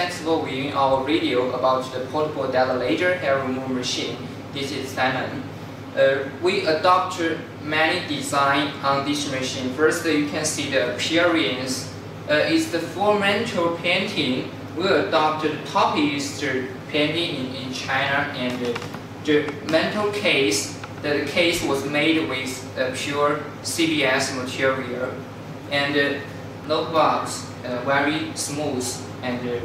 successful in our video about the portable diode laser hair removal machine. This is Simon. Uh, we adopted many design on this machine. First, you can see the appearance. Uh, is the fundamental painting. We adopted top is painting in, in China and the mental case. The case was made with a pure CBS material and uh, no box, uh, very smooth and uh,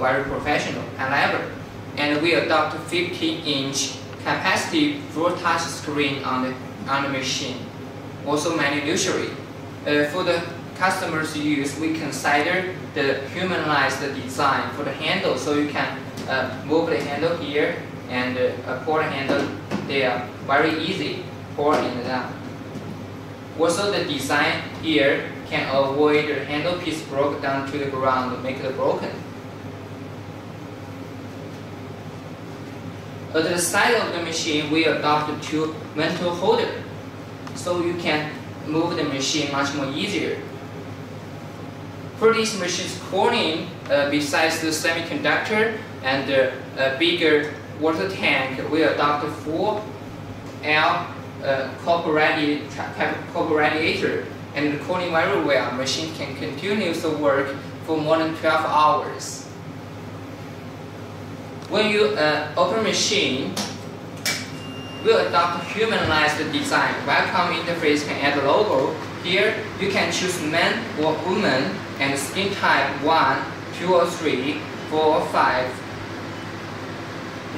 very professional however and we adopt 15 inch capacity full touch screen on the on the machine. Also luxury. Uh, for the customers use we consider the humanized design for the handle. So you can uh, move the handle here and uh, pull the handle they are very easy in and out. Also the design here can avoid the handle piece broke down to the ground make it broken. At the side of the machine, we adopted two mantle holder, so you can move the machine much more easier. For this machine's cooling, uh, besides the semiconductor and the uh, bigger water tank, we adopted four L uh, copper, copper radiator and the cooling very well. Machine can continue continuously work for more than 12 hours. When you uh, open machine, we adopt humanized design. Welcome interface can add logo. Here, you can choose man or woman and skin type 1, 2 or 3, 4 or 5.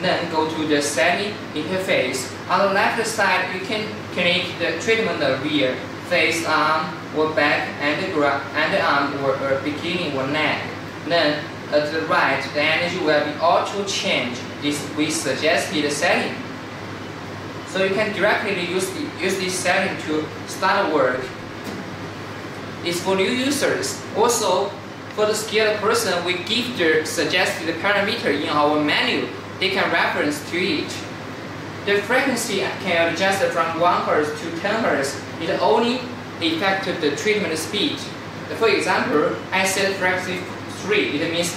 Then go to the setting interface. On the left side, you can connect the treatment area face, arm, or back, and underarm, or, or bikini, or neck. Then Uh, at the right, the energy will be auto change this we suggested the setting. So you can directly use, the, use this setting to start work. It's for new users. Also, for the skilled person, we give the suggested parameter in our menu. They can reference to it. The frequency can adjust from 1 Hz to 10 Hz it only affects the treatment speed. For example, I set frequency 3, it means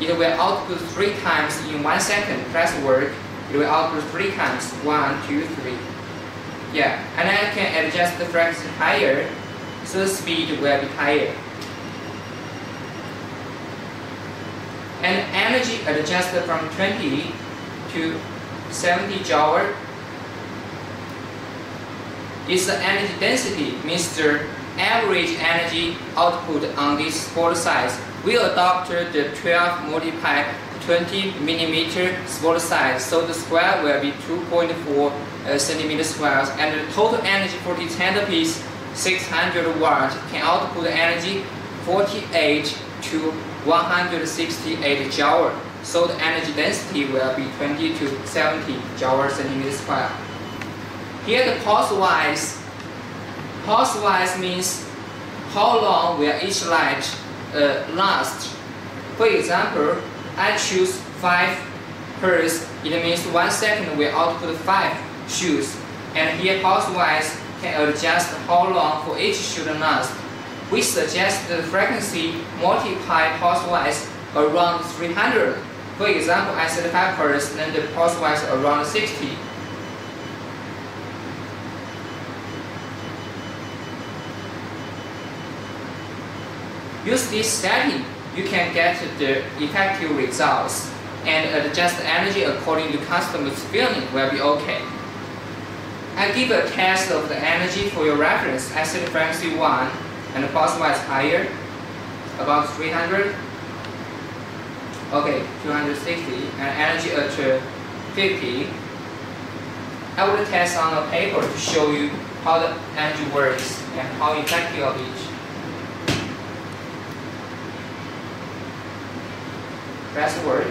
it will output 3 times in 1 second, press work, it will output 3 times, 1, 2, 3. Yeah, and I can adjust the frequency higher, so the speed will be higher. And energy adjusted from 20 to 70 joule is the energy density, means the average energy output on this board size. We adopted the 12 multiplied 20 millimeter board size, so the square will be 2.4 uh, centimeter squares, and the total energy for this handpiece, 600 watts, can output energy 48 to 168 joule. So the energy density will be 20 to 70 joule centimeter square. Here the pulse-wise, pulse-wise means how long will each light uh, last. For example, I choose 5 hertz, it means 1 second will output 5 shoots. And here pulse-wise can adjust how long for each shoot to last. We suggest the frequency multiply pulse-wise around 300. For example, I set 5 hertz, then the pulse-wise around 60. Use this setting, you can get the effective results and adjust the energy according to customer's feeling will be okay. I give a test of the energy for your reference. I set frequency 1 and the pulse is higher, about 300. Okay, 260 and energy at 50. I will test on a paper to show you how the energy works and how effective of each. Press work.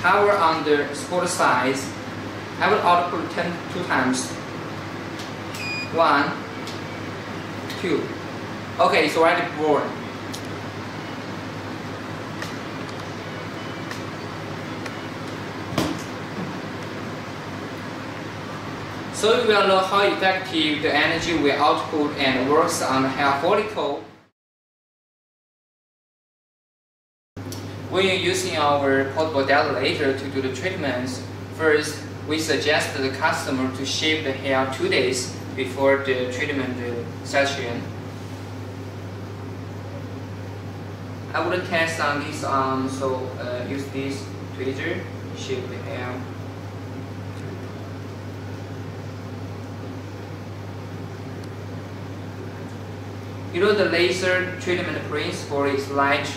Power on the spot size. I will output 10 two times. One, two. Okay, it's already born. So you will know how effective the energy will output and works on hair follicle. When you're using our portable laser to do the treatments, first we suggest the customer to shave the hair two days before the treatment session. I would test on this arm, so uh, use this tweezer, shave the hair. You know the laser treatment principle is light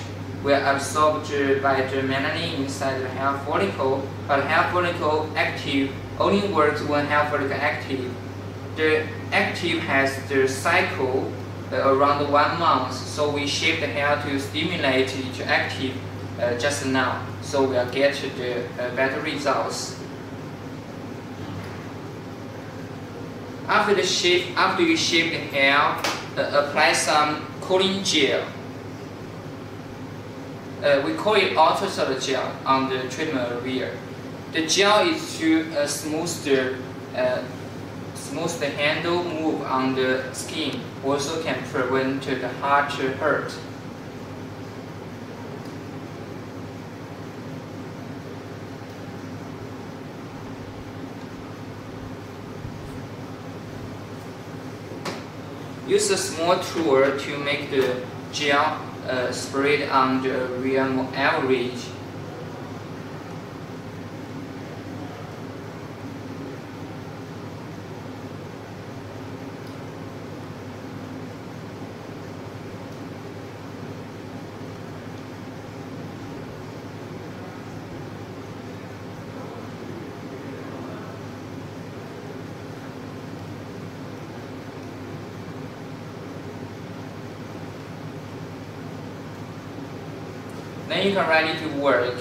will absorbed by the melanin inside the hair follicle, but hair follicle active only works when hair follicle active. The active has the cycle uh, around one month, so we shape the hair to stimulate it to active uh, just now, so we'll get the uh, better results. After the shape, after you shape the hair, uh, apply some cooling gel uh, we call it ultrasound gel on the treatment area. The gel is to uh, smooth the uh, smooth the handle move on the skin, also can prevent the heart hurt. Use a small tool to make the gel Uh, spread on the real average. Then you can ready to work.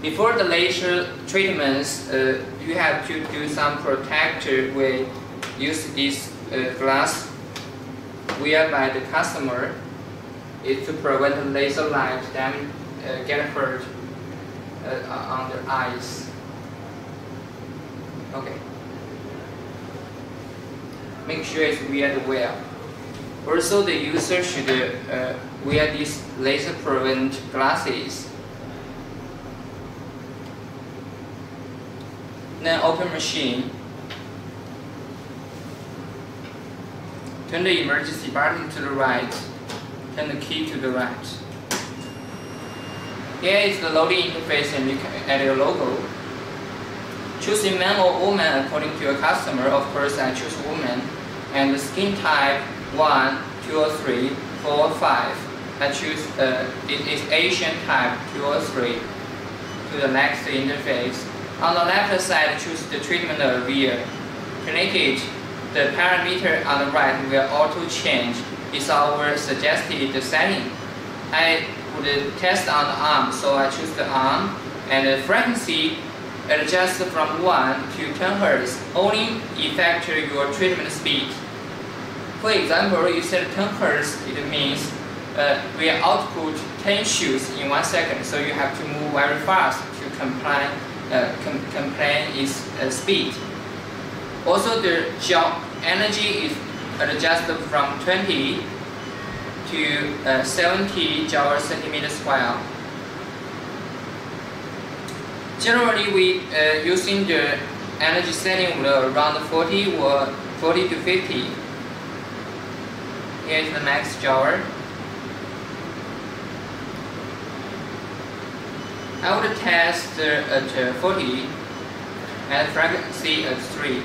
Before the laser treatments, uh, you have to do some protector with use this uh, glass by the customer is to prevent the laser light them uh, get hurt uh, on their eyes. Okay. Make sure it's wear well. Also, the user should uh, wear these laser prevent glasses. Then open machine. Turn the emergency button to the right. Turn the key to the right. Here is the loading interface and you can add your logo. Choosing man or woman according to your customer. Of course, I choose woman. And the skin type one, two or three, four or five. I choose uh, it is Asian type two or three to the next interface. On the left side, choose the treatment area. Click it. The parameter on the right will auto change. It's our suggested setting. I would test on the arm, so I choose the arm and the frequency adjust from 1 to 10 Hz. Only affect your treatment speed. For example, you set 10 hertz, it means uh, we output 10 shoots in one second, so you have to move very fast to comply, uh, com its uh, speed. Also, the gel energy is adjusted from 20 to uh, 70 joule centimeter square. Generally, we uh, using the energy setting around 40 or 40 to 50. Here's the max jar. I would test uh, at 40 and frequency at 3.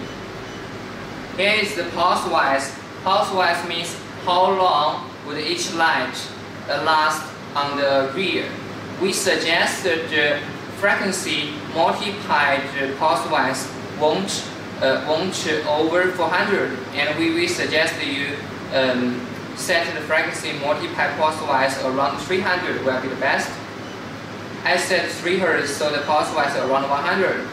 Here is the pulse wise. Pulse wise means how long would each light uh, last on the rear. We suggest that the frequency multiplied pulse wise won't uh, won't over 400 and we, we suggest you um, set the frequency multiply pulse-wise around 300 will be the best. I set 3 Hz, so the pulse-wise around 100.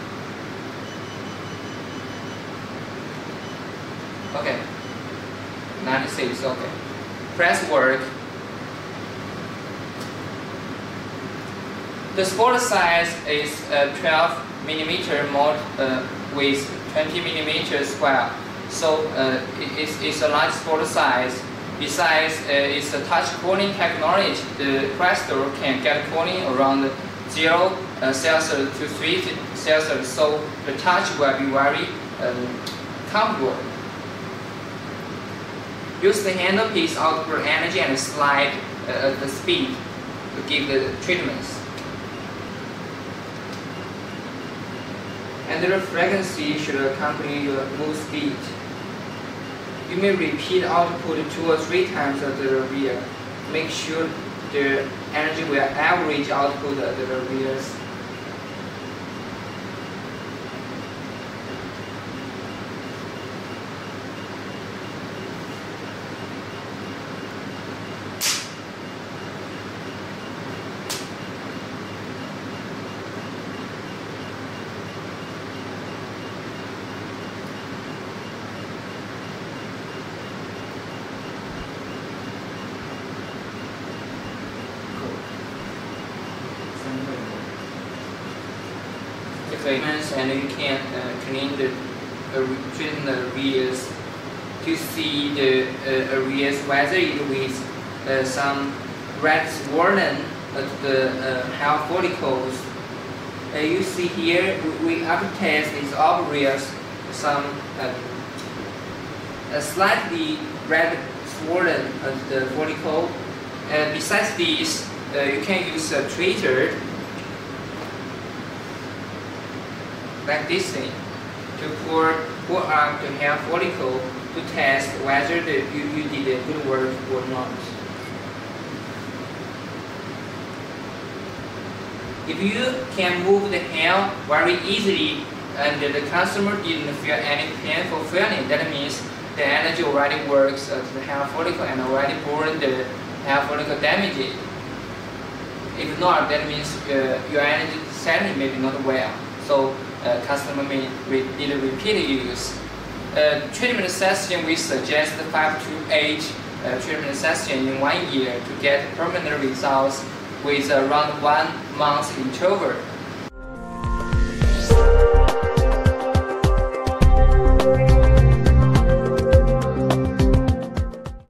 Okay. 96, okay. Press work. The spot size is uh, 12 millimeter more uh, with 20 millimeter square. So uh, it, it's, it's a large spot size Besides, uh, it's a touch cooling technology. The crystal can get cooling around 0 uh, Celsius to 3 Celsius, so the touch will be very um, comfortable. Use the handle piece output energy and slide uh, the speed to give the treatments. And the frequency should accompany your move speed. You may repeat output two or three times at the rear. Make sure the energy will average output at the rears. And you can uh, clean the uh, the areas to see the uh, areas whether it with uh, some red swollen at the uh, hair follicles. Uh, you see here we, we test these areas some uh, slightly red swollen at the follicle. And besides this, you can use a treater like this thing to pour, pour up the hair follicle to test whether the, you, you did a good work or not. If you can move the hair very easily and the customer didn't feel any painful feeling, that means the energy already works at the hair follicle and already burned the hair follicle damage. If not, that means uh, your energy setting may be not well. So uh, customer may need repeat use. Uh, treatment session, we suggest 5 to 8 uh, treatment session in one year to get permanent results with around one month interval.